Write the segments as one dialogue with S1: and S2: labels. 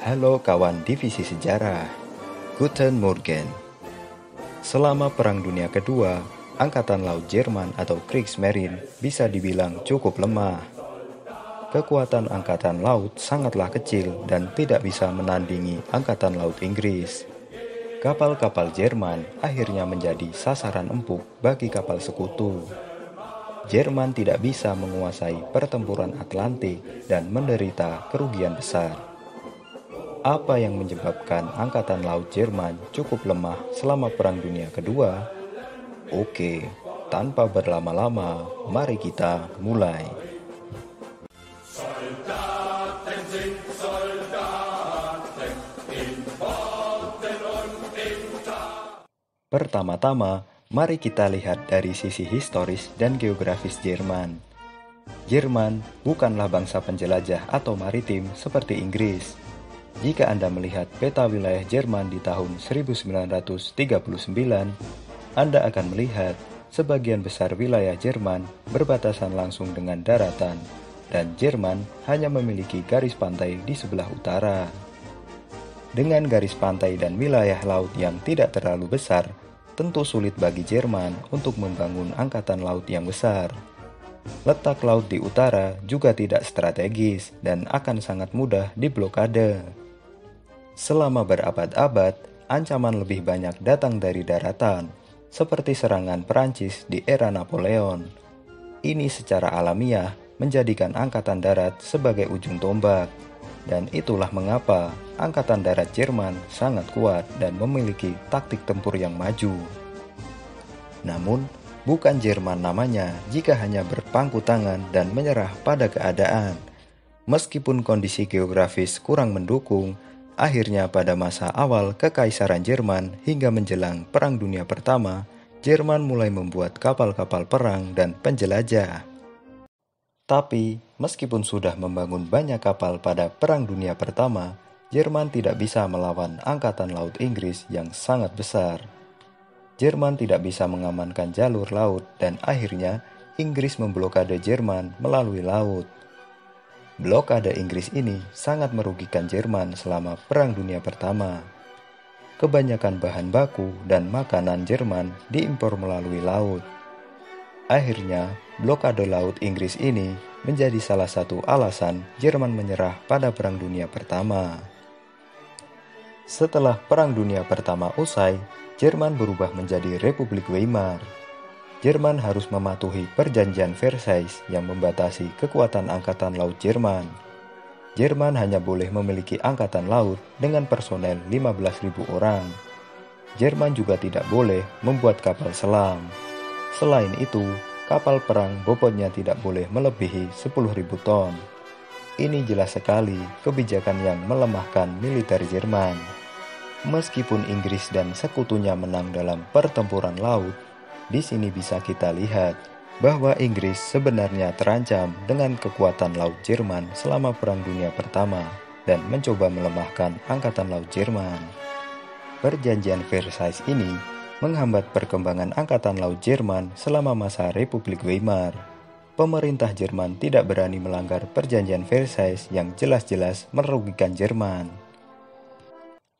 S1: Halo kawan divisi sejarah, Guten Morgen. Selama Perang Dunia Kedua, Angkatan Laut Jerman atau Kriegsmarine bisa dibilang cukup lemah. Kekuatan Angkatan Laut sangatlah kecil dan tidak bisa menandingi Angkatan Laut Inggris. Kapal-kapal Jerman akhirnya menjadi sasaran empuk bagi kapal sekutu. Jerman tidak bisa menguasai pertempuran Atlantik dan menderita kerugian besar. Apa yang menyebabkan Angkatan Laut Jerman cukup lemah selama Perang Dunia Kedua? Oke, tanpa berlama-lama, mari kita mulai. Pertama-tama, mari kita lihat dari sisi historis dan geografis Jerman. Jerman bukanlah bangsa penjelajah atau maritim seperti Inggris jika Anda melihat peta wilayah Jerman di tahun 1939, Anda akan melihat sebagian besar wilayah Jerman berbatasan langsung dengan daratan, dan Jerman hanya memiliki garis pantai di sebelah utara. Dengan garis pantai dan wilayah laut yang tidak terlalu besar, tentu sulit bagi Jerman untuk membangun angkatan laut yang besar. Letak laut di utara juga tidak strategis dan akan sangat mudah diblokade. Selama berabad-abad, ancaman lebih banyak datang dari daratan, seperti serangan Perancis di era Napoleon. Ini secara alamiah menjadikan Angkatan Darat sebagai ujung tombak, dan itulah mengapa Angkatan Darat Jerman sangat kuat dan memiliki taktik tempur yang maju. Namun, bukan Jerman namanya jika hanya berpangku tangan dan menyerah pada keadaan. Meskipun kondisi geografis kurang mendukung, Akhirnya pada masa awal Kekaisaran Jerman hingga menjelang Perang Dunia Pertama, Jerman mulai membuat kapal-kapal perang dan penjelajah. Tapi, meskipun sudah membangun banyak kapal pada Perang Dunia Pertama, Jerman tidak bisa melawan Angkatan Laut Inggris yang sangat besar. Jerman tidak bisa mengamankan jalur laut dan akhirnya Inggris memblokade Jerman melalui laut. Blokade Inggris ini sangat merugikan Jerman selama Perang Dunia Pertama. Kebanyakan bahan baku dan makanan Jerman diimpor melalui laut. Akhirnya, blokade laut Inggris ini menjadi salah satu alasan Jerman menyerah pada Perang Dunia Pertama. Setelah Perang Dunia Pertama usai, Jerman berubah menjadi Republik Weimar. Jerman harus mematuhi perjanjian Versailles yang membatasi kekuatan angkatan laut Jerman. Jerman hanya boleh memiliki angkatan laut dengan personel 15.000 orang. Jerman juga tidak boleh membuat kapal selam. Selain itu, kapal perang bobotnya tidak boleh melebihi 10.000 ton. Ini jelas sekali kebijakan yang melemahkan militer Jerman. Meskipun Inggris dan sekutunya menang dalam pertempuran laut, di sini bisa kita lihat bahwa Inggris sebenarnya terancam dengan kekuatan laut Jerman selama Perang Dunia Pertama dan mencoba melemahkan Angkatan Laut Jerman. Perjanjian Versailles ini menghambat perkembangan Angkatan Laut Jerman selama masa Republik Weimar. Pemerintah Jerman tidak berani melanggar perjanjian Versailles yang jelas-jelas merugikan Jerman.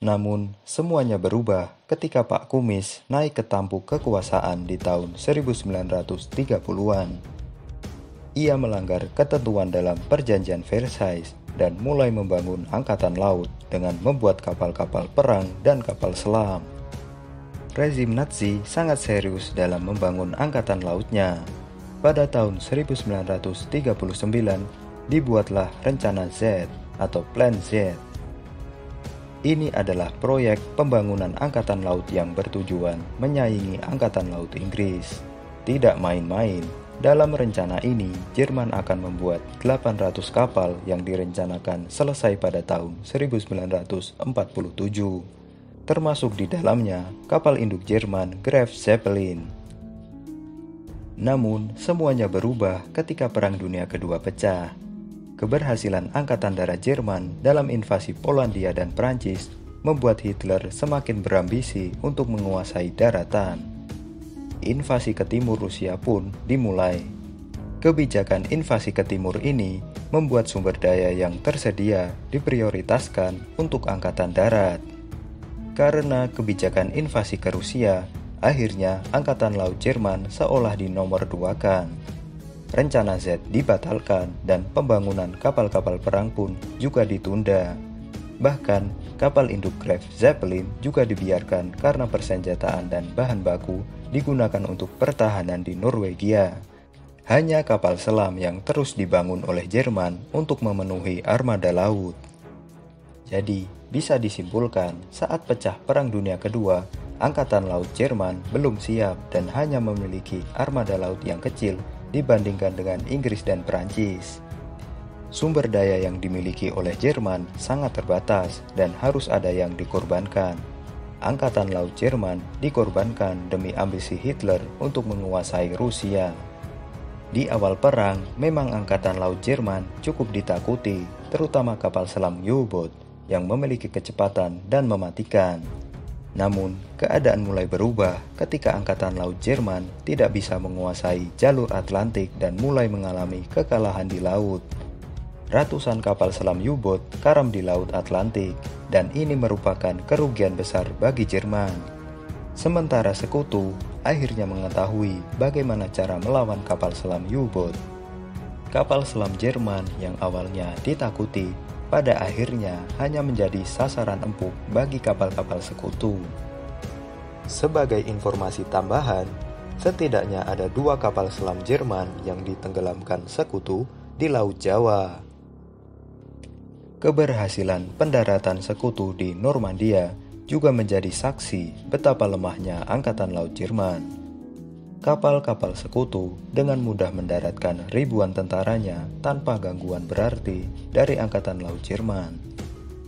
S1: Namun, semuanya berubah ketika Pak Kumis naik ke tampuk kekuasaan di tahun 1930-an. Ia melanggar ketentuan dalam perjanjian Versailles dan mulai membangun angkatan laut dengan membuat kapal-kapal perang dan kapal selam. Rezim Nazi sangat serius dalam membangun angkatan lautnya. Pada tahun 1939, dibuatlah Rencana Z atau Plan Z ini adalah proyek pembangunan angkatan laut yang bertujuan menyaingi angkatan laut Inggris. Tidak main-main, dalam rencana ini Jerman akan membuat 800 kapal yang direncanakan selesai pada tahun 1947. Termasuk di dalamnya kapal induk Jerman Graf Zeppelin. Namun, semuanya berubah ketika Perang Dunia Kedua pecah keberhasilan Angkatan Darat Jerman dalam invasi Polandia dan Prancis membuat Hitler semakin berambisi untuk menguasai daratan. Invasi ke timur Rusia pun dimulai. Kebijakan invasi ke timur ini membuat sumber daya yang tersedia diprioritaskan untuk angkatan darat. Karena kebijakan invasi ke Rusia, akhirnya Angkatan Laut Jerman seolah dinomor duakan. Rencana Z dibatalkan dan pembangunan kapal-kapal perang pun juga ditunda. Bahkan, kapal induk Graf Zeppelin juga dibiarkan karena persenjataan dan bahan baku digunakan untuk pertahanan di Norwegia. Hanya kapal selam yang terus dibangun oleh Jerman untuk memenuhi armada laut. Jadi, bisa disimpulkan saat pecah Perang Dunia Kedua, Angkatan Laut Jerman belum siap dan hanya memiliki armada laut yang kecil dibandingkan dengan Inggris dan Perancis. Sumber daya yang dimiliki oleh Jerman sangat terbatas dan harus ada yang dikorbankan. Angkatan Laut Jerman dikorbankan demi ambisi Hitler untuk menguasai Rusia. Di awal perang, memang Angkatan Laut Jerman cukup ditakuti, terutama kapal selam U-boat yang memiliki kecepatan dan mematikan. Namun, keadaan mulai berubah ketika Angkatan Laut Jerman tidak bisa menguasai jalur Atlantik dan mulai mengalami kekalahan di laut ratusan kapal selam U-boat karam di Laut Atlantik, dan ini merupakan kerugian besar bagi Jerman. Sementara sekutu akhirnya mengetahui bagaimana cara melawan kapal selam U-boat. Kapal selam Jerman yang awalnya ditakuti, pada akhirnya hanya menjadi sasaran empuk bagi kapal-kapal sekutu. Sebagai informasi tambahan, setidaknya ada dua kapal selam Jerman yang ditenggelamkan sekutu di Laut Jawa keberhasilan pendaratan sekutu di Normandia juga menjadi saksi betapa lemahnya Angkatan Laut Jerman. Kapal-kapal sekutu dengan mudah mendaratkan ribuan tentaranya tanpa gangguan berarti dari Angkatan Laut Jerman.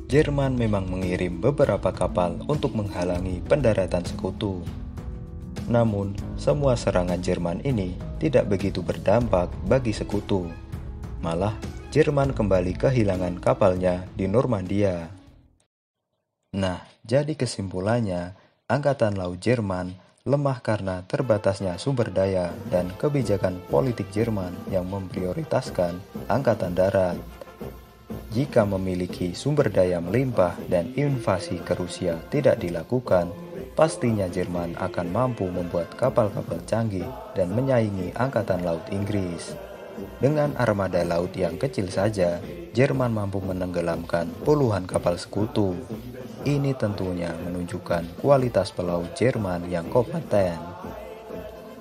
S1: Jerman memang mengirim beberapa kapal untuk menghalangi pendaratan sekutu. Namun, semua serangan Jerman ini tidak begitu berdampak bagi sekutu. Malah, Jerman kembali kehilangan kapalnya di Normandia. Nah, jadi kesimpulannya, Angkatan Laut Jerman lemah karena terbatasnya sumber daya dan kebijakan politik Jerman yang memprioritaskan angkatan darat. Jika memiliki sumber daya melimpah dan invasi ke Rusia tidak dilakukan, pastinya Jerman akan mampu membuat kapal-kapal canggih dan menyaingi Angkatan Laut Inggris. Dengan armada laut yang kecil saja, Jerman mampu menenggelamkan puluhan kapal sekutu. Ini tentunya menunjukkan kualitas pelaut Jerman yang kompeten.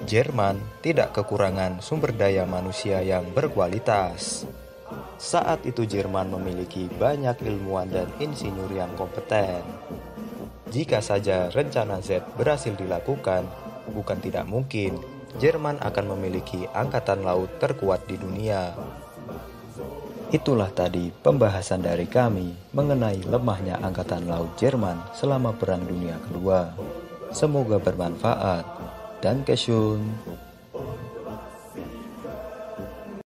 S1: Jerman tidak kekurangan sumber daya manusia yang berkualitas. Saat itu Jerman memiliki banyak ilmuwan dan insinyur yang kompeten. Jika saja rencana Z berhasil dilakukan, bukan tidak mungkin Jerman akan memiliki angkatan laut terkuat di dunia. Itulah tadi pembahasan dari kami mengenai lemahnya angkatan laut Jerman selama Perang Dunia Kedua. Semoga bermanfaat dan kesyun.